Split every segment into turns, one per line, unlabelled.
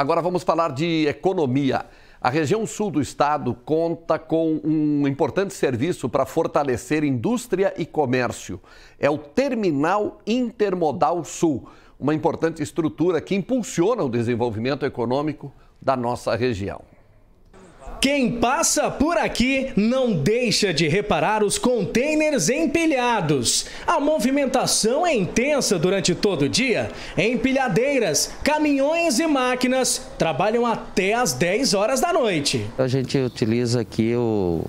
Agora vamos falar de economia. A região sul do estado conta com um importante serviço para fortalecer indústria e comércio. É o Terminal Intermodal Sul, uma importante estrutura que impulsiona o desenvolvimento econômico da nossa região.
Quem passa por aqui não deixa de reparar os containers empilhados. A movimentação é intensa durante todo o dia. Empilhadeiras, caminhões e máquinas trabalham até às 10 horas da noite.
A gente utiliza aqui o,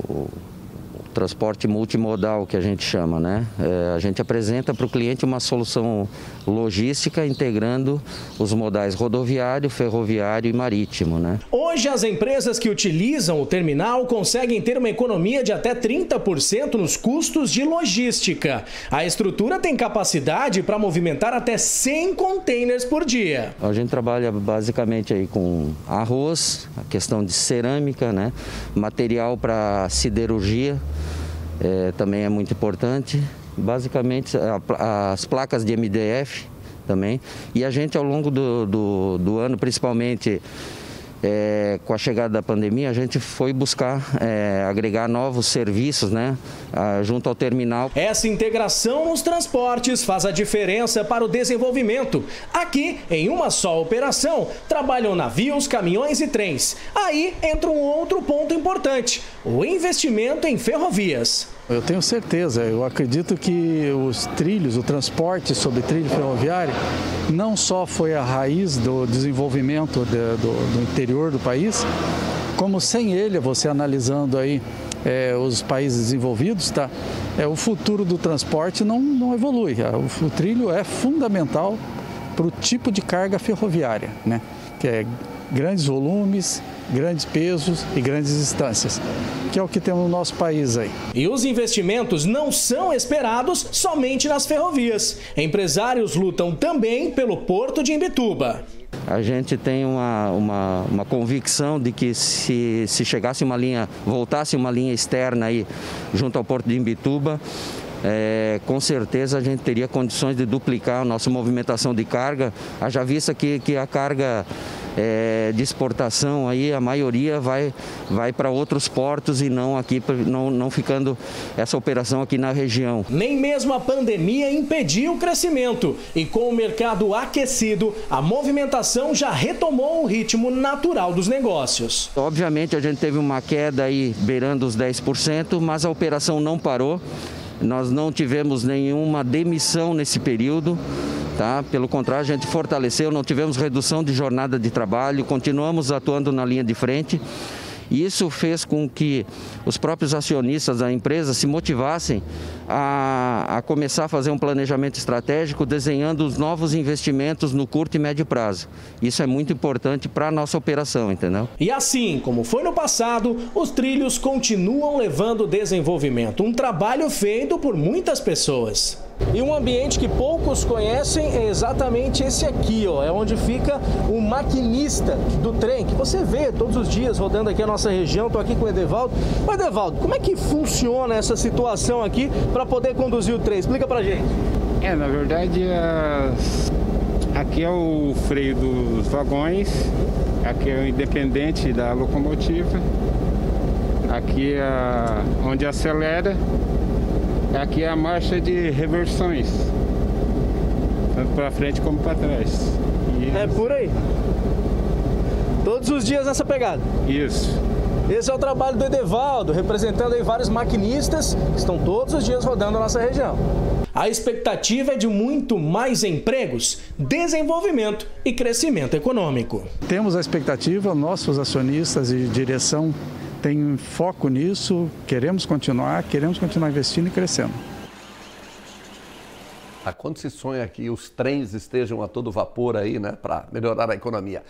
transporte multimodal que a gente chama, né? É, a gente apresenta para o cliente uma solução logística integrando os modais rodoviário, ferroviário e marítimo, né?
Hoje as empresas que utilizam o terminal conseguem ter uma economia de até 30% nos custos de logística. A estrutura tem capacidade para movimentar até 100 containers por dia.
A gente trabalha basicamente aí com arroz, a questão de cerâmica, né? Material para siderurgia é, também é muito importante. Basicamente, a, as placas de MDF também. E a gente, ao longo do, do, do ano, principalmente é, com a chegada da pandemia, a gente foi buscar é, agregar novos serviços né, junto ao terminal.
Essa integração nos transportes faz a diferença para o desenvolvimento. Aqui, em uma só operação, trabalham navios, caminhões e trens. Aí entra um outro ponto importante: o investimento em ferrovias.
Eu tenho certeza, eu acredito que os trilhos, o transporte sobre trilho ferroviário, não só foi a raiz do desenvolvimento de, do, do, interior do país, como sem ele, você analisando aí é, os países desenvolvidos, tá? É, o futuro do transporte não, não evolui. O, o trilho é fundamental para o tipo de carga ferroviária, né? Que é grandes volumes, grandes pesos e grandes distâncias, que é o que temos no nosso país aí.
E os investimentos não são esperados somente nas ferrovias. Empresários lutam também pelo porto de Imbituba.
A gente tem uma, uma, uma, convicção de que se, se chegasse uma linha, voltasse uma linha externa aí junto ao porto de Imbituba, é, com certeza a gente teria condições de duplicar a nossa movimentação de carga, haja vista que, que a carga é, de exportação aí a maioria vai, vai para outros portos e não aqui, não, não ficando essa operação aqui na região.
Nem mesmo a pandemia impediu o crescimento e com o mercado aquecido, a movimentação já retomou o ritmo natural dos negócios.
Obviamente a gente teve uma queda aí beirando os 10%, mas a operação não parou. Nós não tivemos nenhuma demissão nesse período. Tá? Pelo contrário, a gente fortaleceu, não tivemos redução de jornada de trabalho, continuamos atuando na linha de frente. E isso fez com que os próprios acionistas da empresa se motivassem a, a, começar a fazer um planejamento estratégico, desenhando os novos investimentos no curto e médio prazo. Isso é muito importante para a nossa operação, entendeu?
E assim como foi no passado, os trilhos continuam levando desenvolvimento. Um trabalho feito por muitas pessoas. E um ambiente que poucos conhecem é exatamente esse aqui, ó. É onde fica o maquinista do trem, que você vê todos os dias rodando aqui a nossa região. Estou aqui com o Edevaldo. Mas, Edevaldo, como é que funciona essa situação aqui para poder conduzir o trem? Explica pra gente.
É, na verdade, aqui é o freio dos vagões, aqui é o independente da locomotiva, aqui é onde acelera Aqui é a marcha de reversões, tanto para frente como para trás.
E... É por aí. Todos os dias nessa pegada.
Isso.
Esse é o trabalho do Edevaldo, representando aí vários maquinistas que estão todos os dias rodando a nossa região. A expectativa é de muito mais empregos, desenvolvimento e crescimento econômico.
Temos a expectativa, nossos acionistas e direção tem foco nisso, queremos continuar, queremos continuar investindo e crescendo.
A quando se sonha que os trens estejam a todo vapor aí, né, para melhorar a economia.